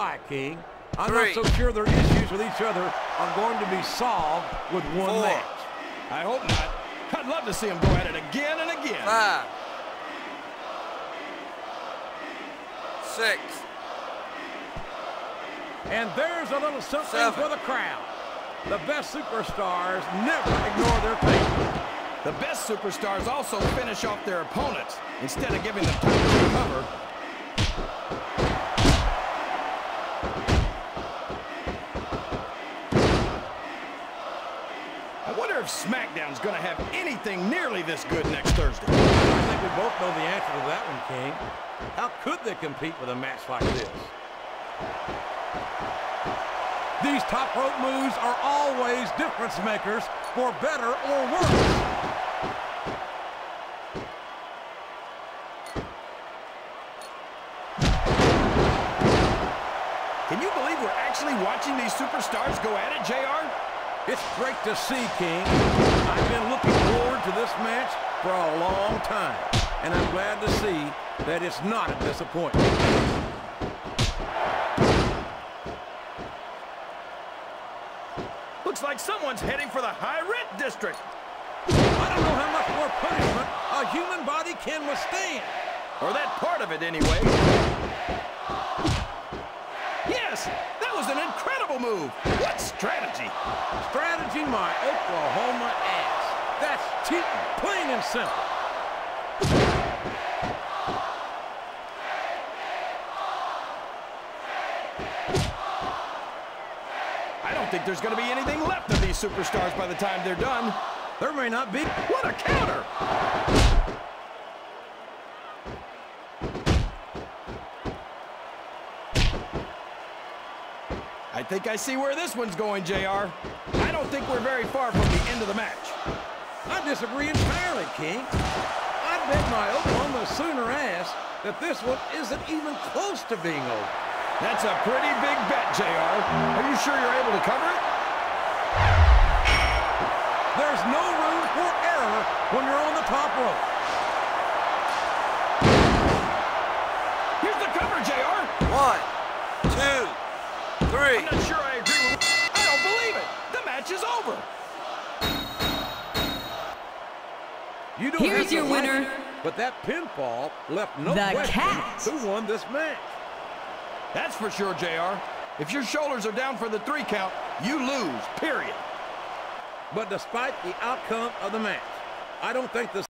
Hi, King. I'm Three. not so sure their issues with each other are going to be solved with one Four. match. I hope not. I'd love to see them go at it again and again. Five. Six. And there's a little something Seven. for the crowd. The best superstars never ignore their pain. The best superstars also finish off their opponents instead of giving them time to recover. SmackDown's going to have anything nearly this good next Thursday. I think we both know the answer to that one, King. How could they compete with a match like this? These top rope moves are always difference makers for better or worse. Can you believe we're actually watching these superstars go at it, JR? It's great to see, King. I've been looking forward to this match for a long time, and I'm glad to see that it's not a disappointment. Looks like someone's heading for the high rent district. I don't know how much more punishment a human body can withstand. Or that part of it, anyway. Yes, that was an incredible move. What strategy? Strategy my Oklahoma ass. That's cheating, plain and simple. I don't think there's going to be anything left of these superstars by the time they're done. There may not be. What a counter! Think I see where this one's going, JR. I don't think we're very far from the end of the match. I disagree entirely, King. I bet my Oklahoma Sooner ass that this one isn't even close to being over. That's a pretty big bet, JR. Are you sure you're able to cover it? There's no room for error when you're on the top rope. Here's the cover, JR. One. Two. Three. I'm not sure I agree with... I don't believe it. The match is over. You don't Here's your winner. it, but that pinfall left no The question Cat. who won this match. That's for sure, JR. If your shoulders are down for the three count, you lose, period. But despite the outcome of the match, I don't think this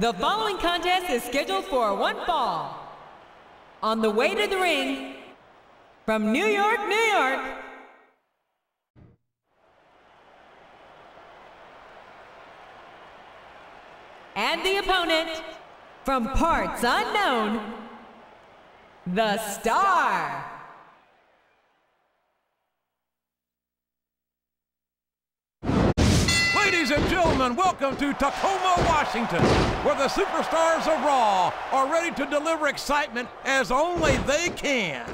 The following contest is scheduled for one fall. On the way to the ring, from New York, New York, and the opponent, from parts unknown, the Star. Ladies and gentlemen, welcome to Tacoma, Washington, where the superstars of Raw are ready to deliver excitement as only they can.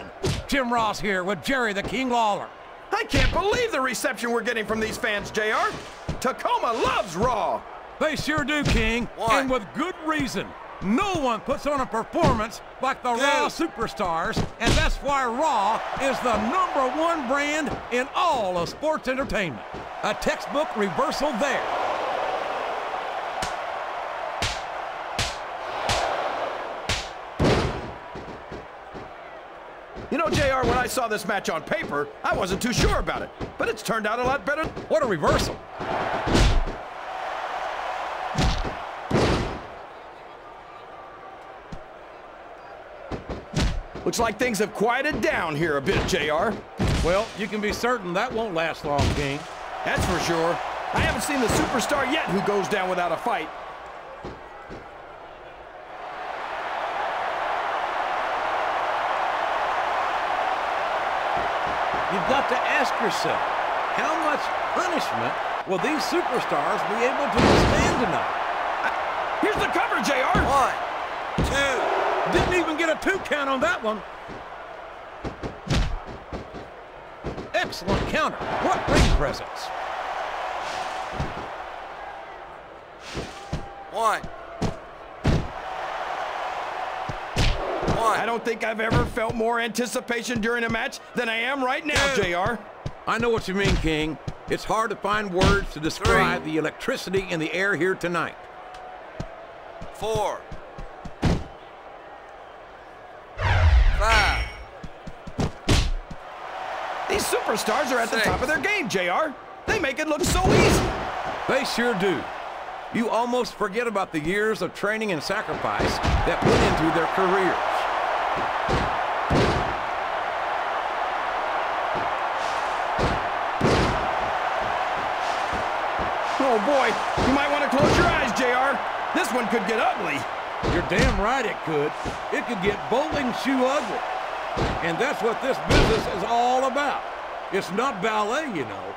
Jim Ross here with Jerry the King Lawler. I can't believe the reception we're getting from these fans, JR. Tacoma loves Raw. They sure do, King, and with good reason. No one puts on a performance like the Raw superstars, and that's why Raw is the number one brand in all of sports entertainment. A textbook reversal there. You know, JR, when I saw this match on paper, I wasn't too sure about it. But it's turned out a lot better. What a reversal. Looks like things have quieted down here a bit, JR. Well, you can be certain that won't last long, King. That's for sure. I haven't seen the superstar yet who goes down without a fight. You've got to ask yourself, how much punishment will these superstars be able to withstand tonight? Here's the cover, JR. One, two, Didn't even get a two count on that one. Excellent counter. What ring presence. one. One. I don't think I've ever felt more anticipation during a match than I am right now, Two. JR. I know what you mean, King. It's hard to find words to describe the electricity in the air here tonight. Four. Superstars are at the top of their game, JR. They make it look so easy. They sure do. You almost forget about the years of training and sacrifice that went into their careers. Oh, boy. You might want to close your eyes, JR. This one could get ugly. You're damn right it could. It could get bowling shoe ugly. And that's what this business is all about. It's not ballet, you know.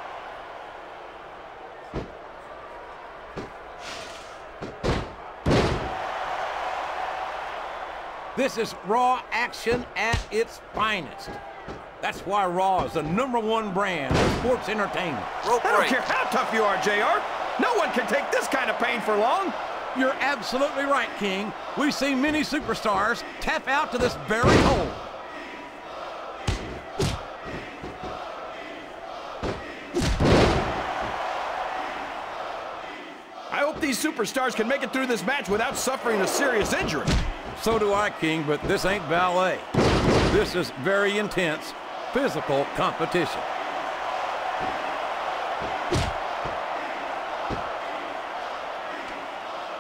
This is Raw action at its finest. That's why Raw is the number one brand of sports entertainment. Rope I don't break. care how tough you are, JR. No one can take this kind of pain for long. You're absolutely right, King. We've seen many superstars tap out to this very hole. These superstars can make it through this match without suffering a serious injury. So do I, King, but this ain't ballet. This is very intense, physical competition.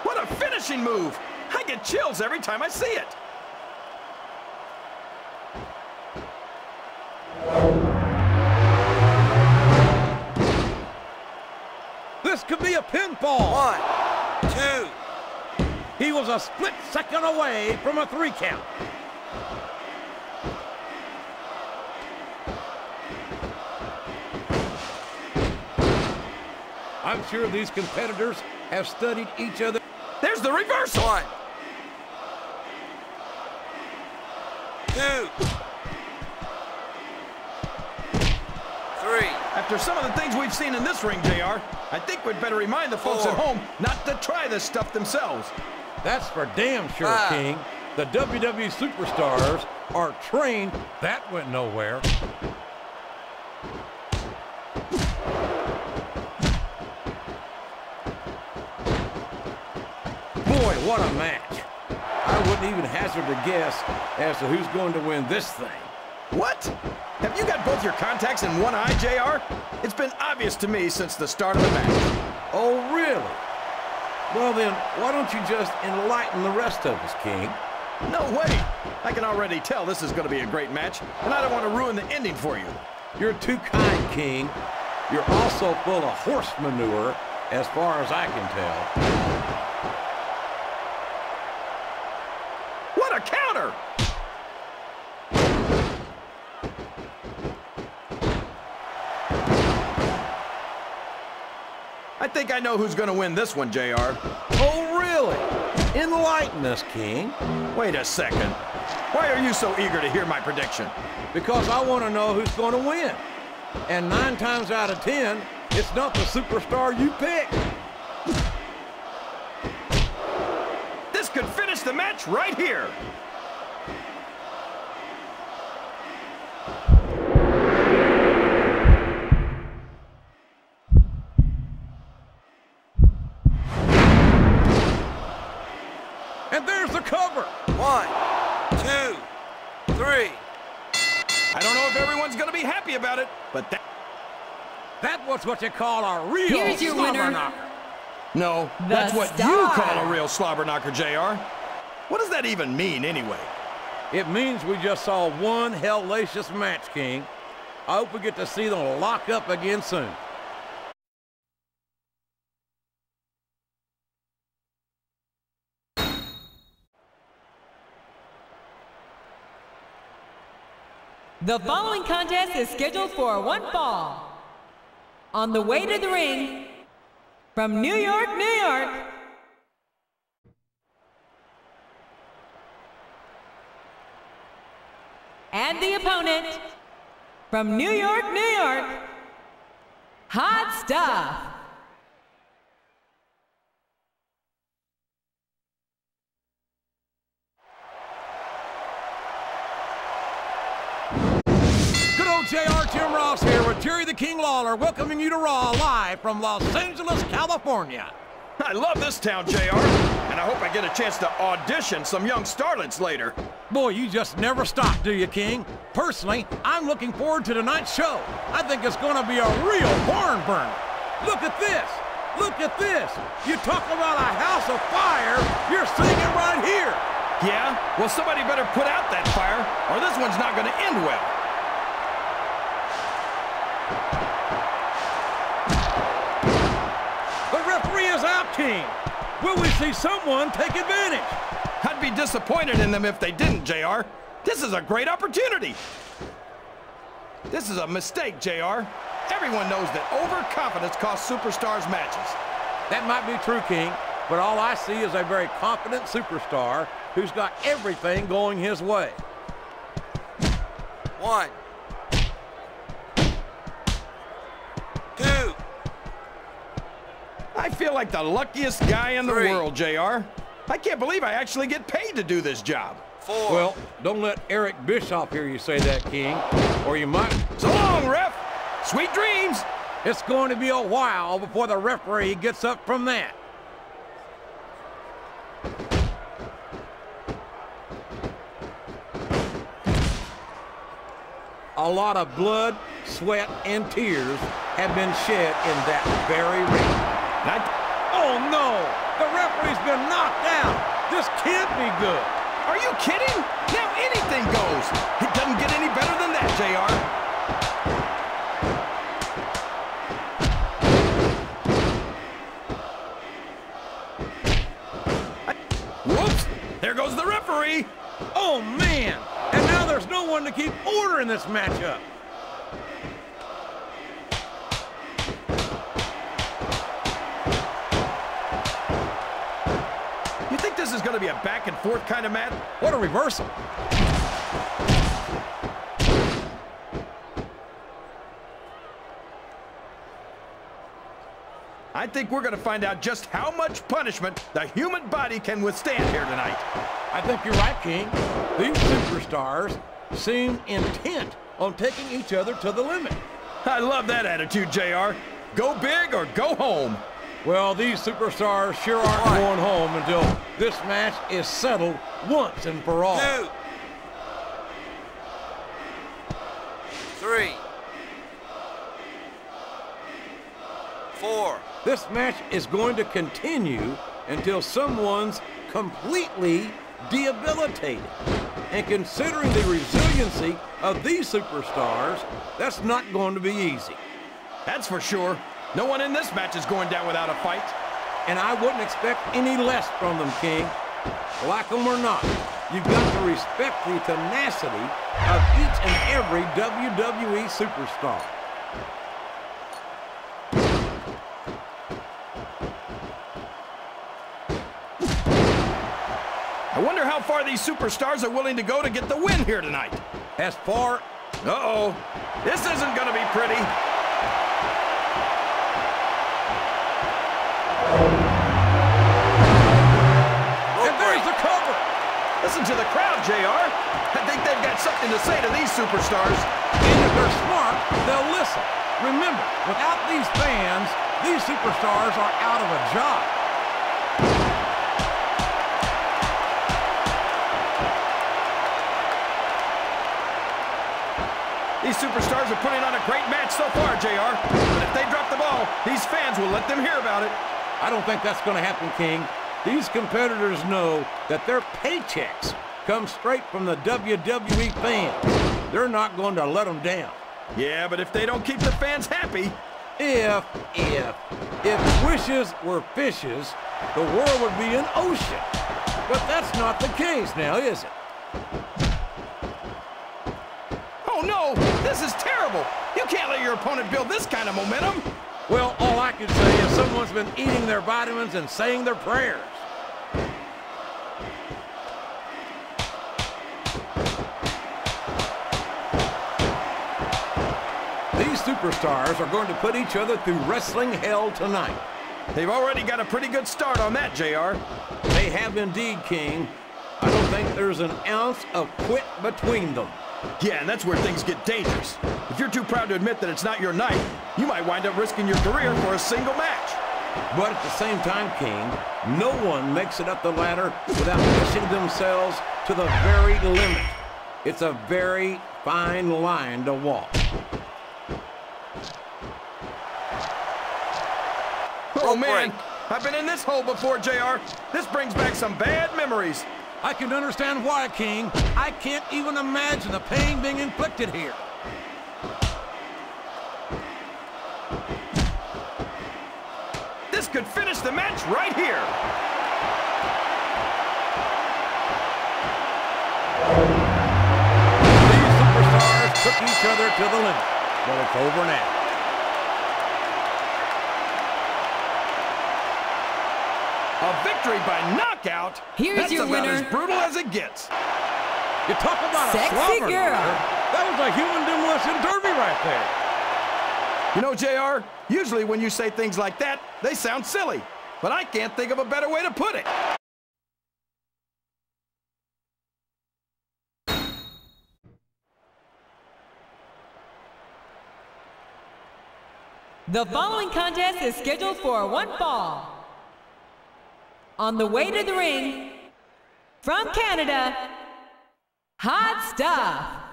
What a finishing move! I get chills every time I see it. This could be a pinfall. One, two, He was a split second away from a three count. I'm sure these competitors have studied each other. There's the reverse one. Two. After some of the things we've seen in this ring, JR, I think we'd better remind the folks Four. at home not to try this stuff themselves. That's for damn sure, Five. King. The WWE superstars are trained. That went nowhere. Boy, what a match. I wouldn't even hazard a guess as to who's going to win this thing. What? Have you got both your contacts in one eye, JR? It's been obvious to me since the start of the match. Oh, really? Well then, why don't you just enlighten the rest of us, King? No way. I can already tell this is going to be a great match, and I don't want to ruin the ending for you. You're too kind, King. You're also full of horse manure, as far as I can tell. What a counter! I know who's going to win this one, JR. Oh, really? Enlighten us, King. Wait a second. Why are you so eager to hear my prediction? Because I want to know who's going to win. And nine times out of ten, it's not the superstar you pick. This could finish the match right here. That was what you call a real Here's your slobber winner. knocker. No, The that's what you call a real slobber knocker, JR. What does that even mean, anyway? It means we just saw one hellacious match, King. I hope we get to see them lock up again soon. The following contest is scheduled for one fall. On the way to the ring, from New York, New York, and the opponent, from New York, New York, Hot Stuff. Good old JR Ross here with Jerry the King Lawler welcoming you to Raw live from Los Angeles, California. I love this town, JR, and I hope I get a chance to audition some young starlets later. Boy, you just never stop, do you, King? Personally, I'm looking forward to tonight's show. I think it's going to be a real barn burner. Look at this. Look at this. You talk about a house of fire, you're seeing it right here. Yeah? Well, somebody better put out that fire, or this one's not going to end well. The referee is out, King. Will we see someone take advantage? I'd be disappointed in them if they didn't, JR. This is a great opportunity. This is a mistake, JR. Everyone knows that overconfidence costs superstars matches. That might be true, King, but all I see is a very confident superstar who's got everything going his way. One. I feel like the luckiest guy in the Three. world, JR. I can't believe I actually get paid to do this job. Four. Well, don't let Eric Bischoff hear you say that, King, or you might. So long, ref. Sweet dreams. It's going to be a while before the referee gets up from that. A lot of blood, sweat, and tears have been shed in that very ring. I- Oh no! The referee's been knocked out! This can't be good! are you kidding? Now anything goes. It doesn't get any better than that, JR. Whoops! There goes the referee. Oh man! And now there's no one to keep order in this matchup. To be a back and forth kind of match? What a reversal! I think we're going to find out just how much punishment the human body can withstand here tonight. I think you're right, King. These superstars seem intent on taking each other to the limit. I love that attitude, JR. Go big or go home. Well, these superstars sure aren't One. going home until this match is settled once and for all. Two. Three. Four. This match is going to continue until someone's completely debilitated. And considering the resiliency of these superstars, that's not going to be easy. That's for sure. No one in this match is going down without a fight. And I wouldn't expect any less from them, King. Like them or not, you've got to respect the tenacity of each and every WWE superstar. I wonder how far these superstars are willing to go to get the win here tonight. As far... Uh-oh. This isn't going to be pretty. Listen to the crowd, JR. I think they've got something to say to these superstars. And if they're smart, they'll listen. Remember, without these fans, these superstars are out of a job. These superstars are putting on a great match so far, JR. But if they drop the ball, these fans will let them hear about it. I don't think that's going to happen, King. These competitors know that their paychecks come straight from the WWE fans. They're not going to let them down. Yeah, but if they don't keep the fans happy... If, if, if wishes were fishes, the world would be an ocean. But that's not the case now, is it? Oh, no! This is terrible! You can't let your opponent build this kind of momentum! Well, all I can say is someone's been eating their vitamins and saying their prayers. Superstars are going to put each other through wrestling hell tonight. They've already got a pretty good start on that, JR. They have indeed, King. I don't think there's an ounce of quit between them. Yeah, and that's where things get dangerous. If you're too proud to admit that it's not your night, you might wind up risking your career for a single match. But at the same time, King, no one makes it up the ladder without pushing themselves to the very limit. It's a very fine line to walk. Oh, man. break. I've been in this hole before, JR. This brings back some bad memories. I can understand why, King. I can't even imagine the pain being inflicted here. This could finish the match right here. These superstars took each other to the limit, but it's over now. A victory by knockout. Here's That's your about winner. as brutal as it gets. You talk about Sexy a slobber girl. That was a human demolition derby right there. You know, JR, usually when you say things like that, they sound silly. But I can't think of a better way to put it. The following contest is scheduled for one fall. On the way to the ring, from Canada, Hot Stuff.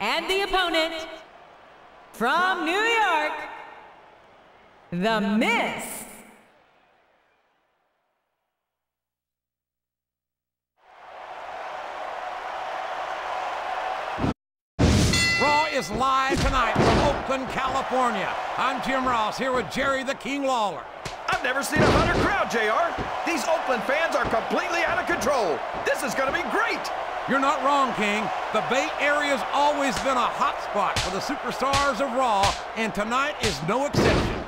And the opponent, from New York, The Miss. Raw is live tonight from Oakland, California. I'm Jim Ross here with Jerry the King Lawler. I've never seen a hotter crowd, JR. These Oakland fans are completely out of control. This is going to be great. You're not wrong, King. The Bay Area's always been a hot spot for the superstars of Raw, and tonight is no exception.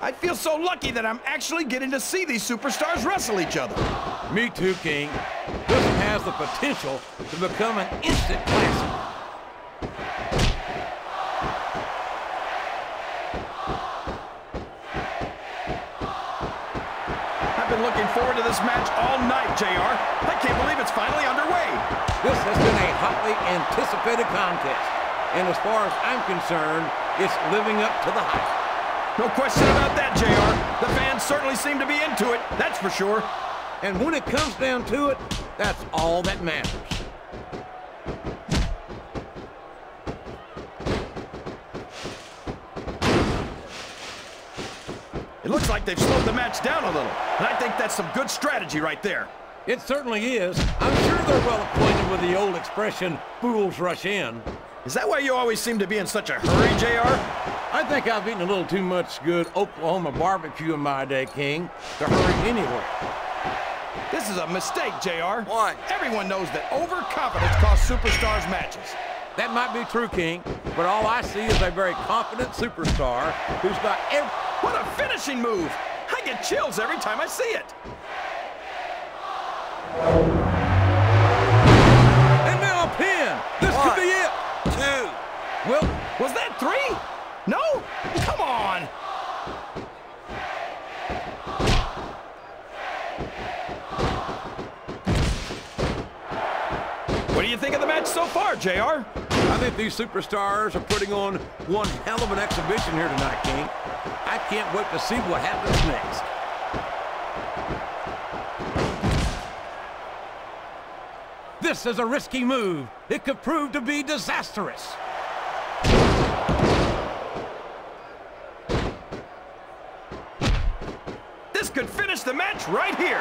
I feel so lucky that I'm actually getting to see these superstars wrestle each other. Me too, King. This has the potential to become an instant classic. I've been looking forward to this match all night, JR. I can't believe it's finally underway. This has been a hotly anticipated contest, and as far as I'm concerned, it's living up to the hype. No question about that, JR. The fans certainly seem to be into it, that's for sure. And when it comes down to it, that's all that matters. It looks like they've slowed the match down a little, and I think that's some good strategy right there. It certainly is. I'm sure they're well acquainted with the old expression, fools rush in. Is that why you always seem to be in such a hurry, JR? I think I've eaten a little too much good Oklahoma barbecue in my day, King, to hurry anywhere. This is a mistake, JR. Why? Everyone knows that overconfidence costs superstars matches. That might be true, King, but all I see is a very confident superstar who's got every... What a finishing move! I get chills every time I see it. And now a pin! This One. could be it! Two. Well, was that three? What do you think of the match so far, JR? I think these superstars are putting on one hell of an exhibition here tonight, King. I can't wait to see what happens next. This is a risky move. It could prove to be disastrous. This could finish the match right here.